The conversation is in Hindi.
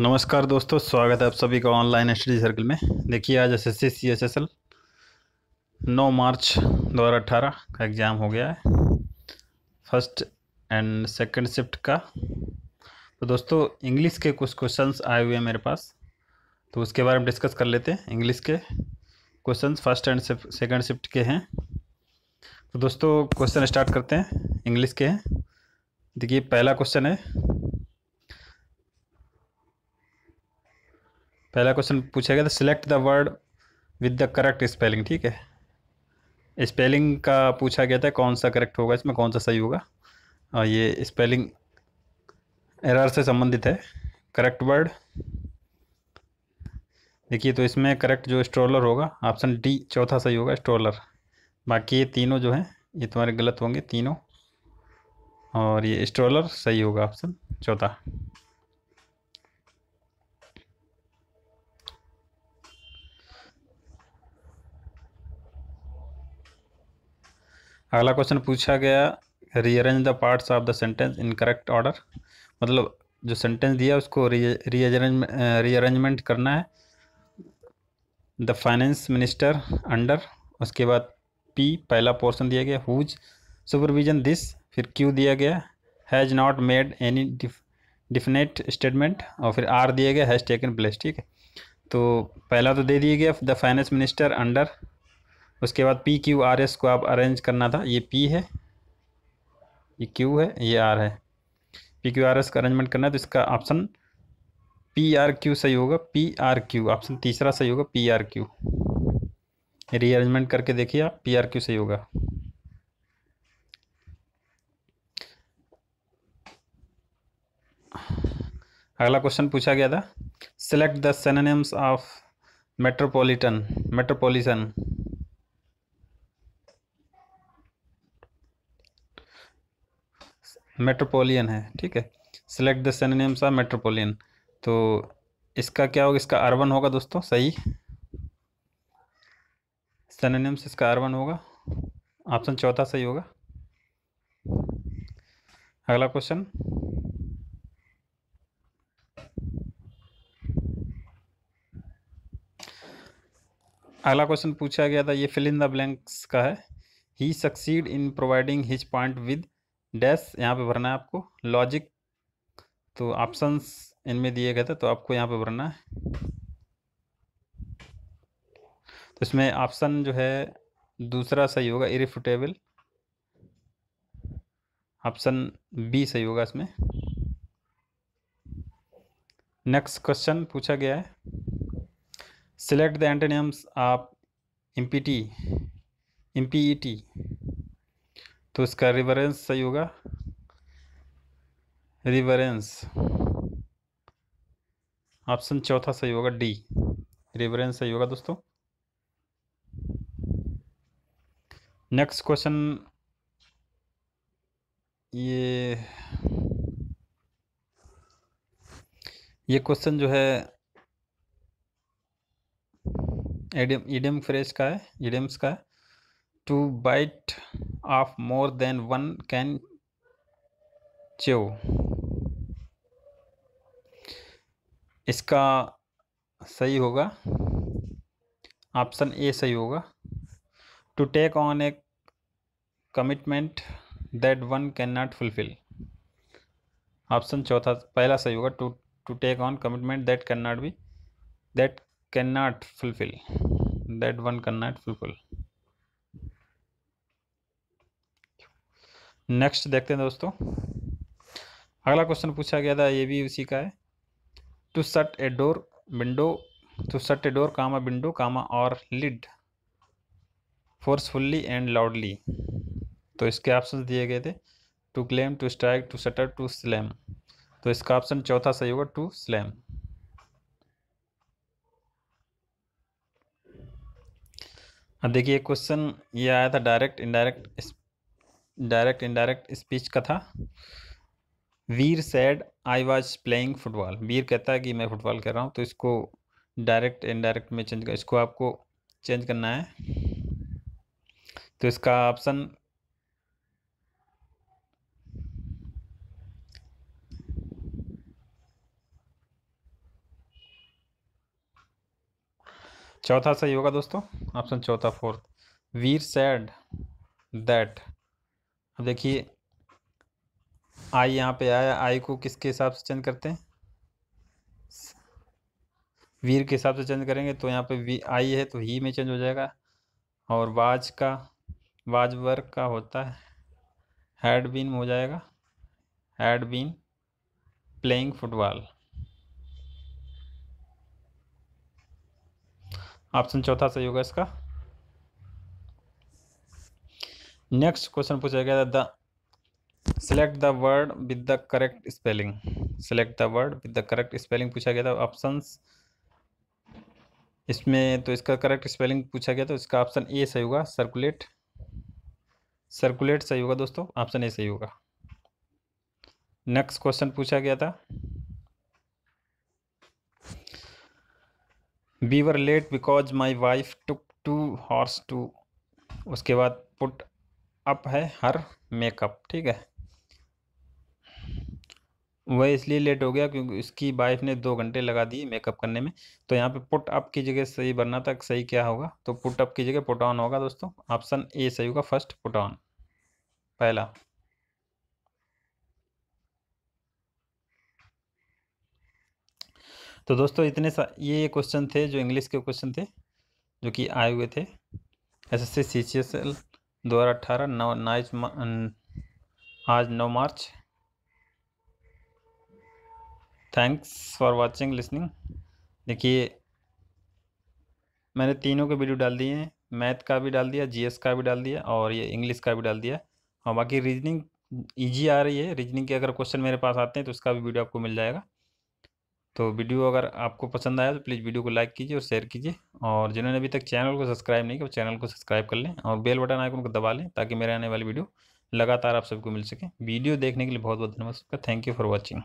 नमस्कार दोस्तों, स्वागत है आप सभी का ऑनलाइन स्टडी सर्कल में। देखिए, आज S S C C S S L नौ मार्च 2018 का एग्ज़ाम हो गया है। फ़र्स्ट एंड सेकंड शिफ्ट का। तो दोस्तों इंग्लिश के कुछ क्वेश्चंस आए हुए हैं मेरे पास। तो उसके बारे में डिस्कस कर लेते हैं। इंग्लिश के questions first and second shift के हैं। तो दोस्तों क्वेश्चन स्टार्ट करते हैं। इंग्लिश के हैं। देखिए, पहला क्वेश्चन है पहला क्वेश्चन पूछा गया था select the word with the correct spelling ठीक है? स्पेलिंग का पूछा गया था, कौन सा करेक्ट होगा, इसमें कौन सा सही होगा? और ये स्पेलिंग एरर से संबंधित है। करेक्ट वर्ड देखिए तो इसमें करेक्ट जो स्ट्रोलर होगा ऑप्शन डी चौथा सही होगा स्ट्रोलर बाकी ये तीनों जो हैं, ये तुम्हारे गलत होंगे, तीनों। और ये स्ट्रोलर सही होगा ऑप्शन चौथा। अगला क्वेश्चन पूछा गया rearrange the parts of the sentence in correct order मतलब जो सेंटेंस दिया उसको रीअरेंज रीअरेंजमेंट करना है। द फाइनेंस मिनिस्टर अंडर उसके बाद पी पहला पोर्शन दिया गया हुज सुपरविजन दिस फिर क्यू दिया गया has not made any definite statement और फिर आर दिया गया हैज़ टेकन प्लेस ठीक है। तो पहला तो दे दिया गया द फाइनेंस मिनिस्टर अंडर उसके बाद पी क्यू आर एस को आप अरेंज करना था। ये पी है, ये क्यू है, ये आर है। पी क्यू आर एस का अरेंजमेंट करना है तो इसका ऑप्शन पी आर क्यू सही होगा पी आर क्यू ऑप्शन तीसरा सही होगा पी आर क्यू रीअरेंजमेंट करके देखिए आप पी आर क्यू सही होगा। अगला क्वेश्चन पूछा गया था। Select the synonyms of metropolitan metropolitan metropolitan है, ठीक है? Select the synonyms of metropolitan तो इसका क्या होगा? इसका अर्बन होगा दोस्तों, सही? सेनेम्स इसका अर्बन होगा। ऑप्शन चौथा सही होगा। अगला क्वेश्चन अगला क्वेश्चन पूछा गया था, ये फिल इन द ब्लैंक्स का है। He succeed in providing his point with dash यहाँ पे भरना है आपको, लॉजिक। तो ऑप्शंस इनमें दिए गए थे तो आपको यहाँ पे भरना है। तो इसमें ऑप्शन जो है, दूसरा सही होगा इरिफुटेबल ऑप्शन बी सही होगा इसमें। नेक्स्ट क्वेश्चन पूछा गया है। Select the antonyms of M P T, M P E impiety तो इसका रिवरेंस सही होगा? रिवरेंस ऑप्शन चौथा सही होगा डी रिवरेंस सही होगा दोस्तों? नेक्स्ट क्वेश्चन ये ये क्वेश्चन जो है एडियम ईडियम फ्रेज का है ईडियम्स का है. To bite off more than one can chew. इसका सही होगा? ऑप्शन ए सही होगा। To take on a commitment that one can not fulfil option चौथा, पहला सही होगा। To to take on commitment that can not be that can not fulfil that one can not fulfil next देखते हैं दोस्तों। अगला क्वेश्चन पूछा गया था, ये भी उसी का है। टू सट ए डोर विंडो टू सट ए डोर कामा विंडो कामा और लिड फोर्सफुल्ली एंड लाउडली तो इसके ऑप्शन दिए गए थे। To claim to strike to stutter to slam तो इसका ऑप्शन चौथा सही होगा टू स्लैम अब देखिए क्वेश्चन ये आया था direct indirect direct indirect speech का था। Veer said I was playing football Veer कहता है कि मैं फुटबॉल कर रहा हूँ तो इसको डायरेक्ट इनडायरेक्ट में चेंज कर, इसको आपको चेंज करना है। तो इसका ऑप्शन चौथा सही होगा दोस्तों ऑप्शन चौथा फोर्थ वीर सैड दैट अब देखिए, आई यहाँ पे आया। आई को किसके हिसाब से चेंज करते हैं? वीर के हिसाब से चेंज करेंगे तो यहाँ पे वी, आई है तो ही में चेंज हो जाएगा। और वाज का, वाज वर्क का होता है। हैड बीन हो जाएगा। Had been playing football. Option चौथा सही होगा इसका। नेक्स्ट क्वेश्चन पूछा गया था the select the word with the correct spelling select the word with the correct spelling पूछा गया था ऑप्शंस इसमें तो इसका करेक्ट स्पेलिंग पूछा गया तो इसका ऑप्शन ए सही होगा सर्कुलेट सर्कुलेट सही होगा दोस्तों ऑप्शन ए सही होगा. नेक्स्ट क्वेश्चन पूछा गया था. We were late because my wife took two hours to उसके बाद पुट अप है हर मेकअप ठीक है? वह इसलिए लेट हो गया क्योंकि उसकी वाइफ ने दो घंटे लगा दिए मेकअप करने में। तो यहाँ पे पुट अप की जगह सही बनना था, सही क्या होगा? तो पुट अप की जगह पुट ऑन होगा दोस्तों। ऑप्शन ए सही होगा फ़र्स्ट पुट ऑन पहला। तो दोस्तों इतने सा, ये क्वेश्चन थे जो इंग्लिश के क्वेश्चन थे, जो कि आए हुए थे। S S C C S L दो हज़ार अट्ठारह नौ, नाइस आज नौ March. Thanks for watching listening देखिए, मैंने तीनों के वीडियो डाल दिए हैं। मैथ का भी डाल दिया जीएस का भी डाल दिया और ये इंग्लिश का भी डाल दिया। और बाकी रीजनिंग इजी आ रही है। रीजनिंग के अगर क्वेश्चन मेरे पास आते हैं तो उसका भी वीडियो आपको मिल जाएगा। तो वीडियो अगर आपको पसंद आया तो प्लीज़ वीडियो को लाइक कीजिए और शेयर कीजिए। और जिन्होंने अभी तक चैनल को सब्सक्राइब नहीं किया, वो चैनल को सब्सक्राइब कर लें और बेल बटन आइकन को दबा लें ताकि मेरे आने वाली वीडियो लगातार आप सबको मिल सके। वीडियो देखने के लिए बहुत बहुत धन्यवाद थैंक यू फॉर वॉचिंग।